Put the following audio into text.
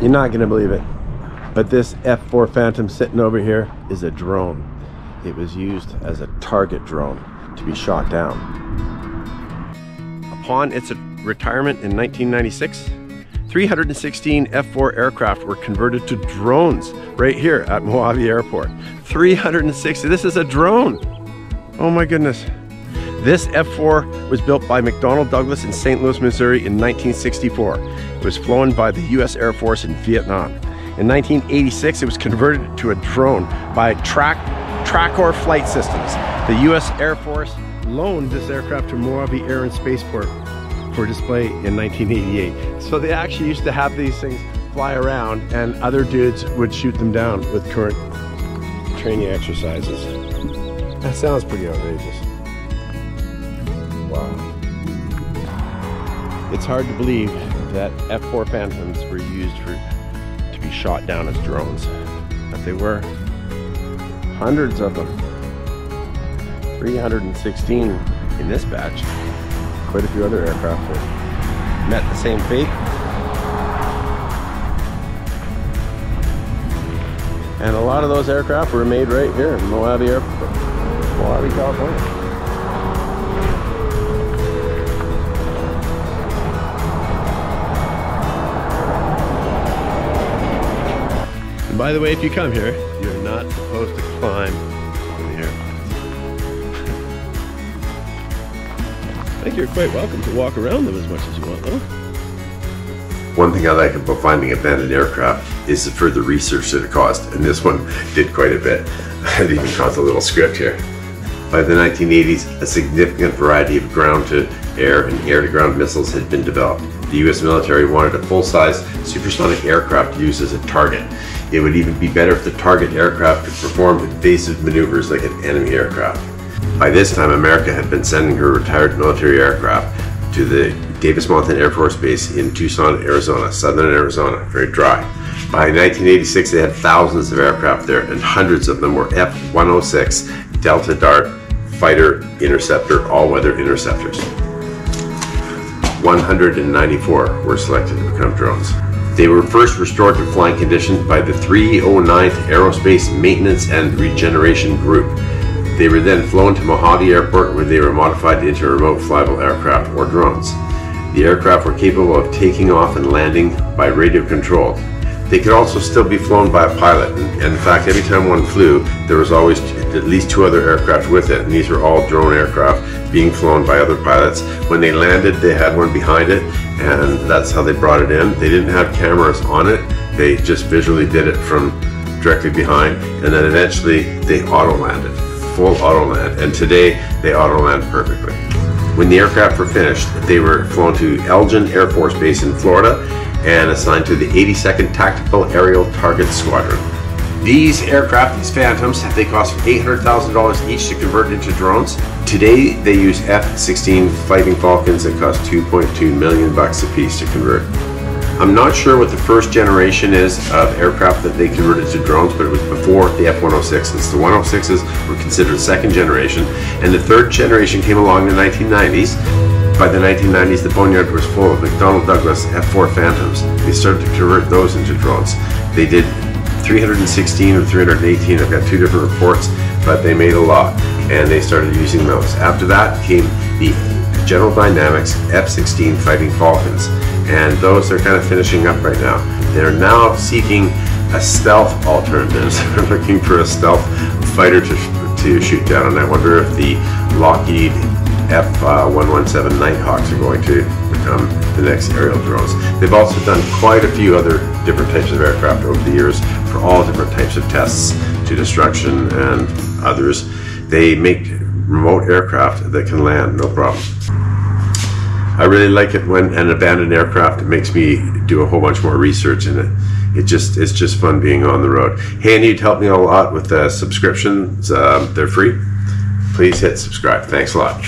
You're not going to believe it. But this F4 Phantom sitting over here is a drone. It was used as a target drone to be shot down. Upon its retirement in 1996, 316 F4 aircraft were converted to drones right here at Mojave Airport. 360, this is a drone. Oh my goodness. This F4 was built by McDonnell Douglas in St. Louis, Missouri in 1964. It was flown by the US Air Force in Vietnam. In 1986, it was converted to a drone by Track, Tracor Flight Systems. The US Air Force loaned this aircraft to Mojave Air and Spaceport for display in 1988. So they actually used to have these things fly around and other dudes would shoot them down with current training exercises. That sounds pretty outrageous. It's hard to believe that F-4 Phantoms were used for to be shot down as drones, but they were. Hundreds of them. 316 in this batch. Quite a few other aircraft that met the same fate. And a lot of those aircraft were made right here in Mojave Airport, Mojave, California. And by the way, if you come here, you're not supposed to climb on the airplanes. I think you're quite welcome to walk around them as much as you want, though. One thing I like about finding abandoned aircraft is the further research that it cost, and this one did quite a bit. It even caused a little script here. By the 1980s, a significant variety of ground-to-air and air-to-ground missiles had been developed. The US military wanted a full-size supersonic aircraft used as a target. It would even be better if the target aircraft could perform evasive maneuvers like an enemy aircraft. By this time, America had been sending her retired military aircraft to the Davis-Monthan Air Force Base in Tucson, Arizona, southern Arizona, very dry. By 1986, they had thousands of aircraft there, and hundreds of them were F-106 Delta Dart fighter interceptor all-weather interceptors. 194 were selected to become drones. They were first restored to flying condition by the 309th Aerospace Maintenance and Regeneration Group. They were then flown to Mojave Airport where they were modified into remote flyable aircraft or drones. The aircraft were capable of taking off and landing by radio controlled. They could also still be flown by a pilot, and in fact, every time one flew, there was always at least two other aircraft with it, and these were all drone aircraft being flown by other pilots. When they landed, they had one behind it, and that's how they brought it in. They didn't have cameras on it, they just visually did it from directly behind, and then eventually they auto landed, full auto land, and today they auto land perfectly. When the aircraft were finished, they were flown to Eglin Air Force Base in Florida and assigned to the 82nd Tactical Aerial Target Squadron. These aircraft, these Phantoms, they cost $800,000 each to convert into drones. Today, they use F-16 Fighting Falcons that cost 2.2 million bucks a piece to convert. I'm not sure what the first generation is of aircraft that they converted to drones, but it was before the F-106s. The 106s were considered second generation, and the third generation came along in the 1990s. By the 1990s, the boneyard was full of McDonnell Douglas F-4 Phantoms. They started to convert those into drones. They did 316 or 318. I've got two different reports, but they made a lot, and they started using those. After that came the General Dynamics F-16 Fighting Falcons, and those are kind of finishing up right now. They're now seeking a stealth alternative. They're looking for a stealth fighter to, to shoot down, and I wonder if the Lockheed F-117 Nighthawks are going to become the next aerial drones. They've also done quite a few other different types of aircraft over the years for all different types of tests to destruction and others. They make remote aircraft that can land, no problem. I really like it when an abandoned aircraft makes me do a whole bunch more research in it. It just it's just fun being on the road. Hey, and you'd help me a lot with uh, subscriptions. Uh, they're free. Please hit subscribe. Thanks a lot.